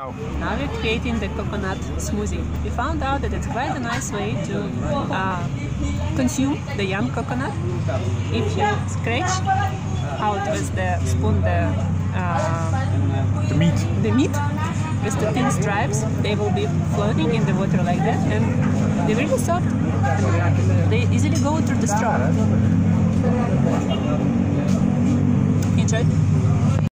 Now we're creating the coconut smoothie. We found out that it's quite a nice way to uh, consume the young coconut. If you scratch out with the spoon the, uh, The meat. the meat with the thin stripes, they will be floating in the water like that and they're really soft. They easily go through the straw. Enjoy.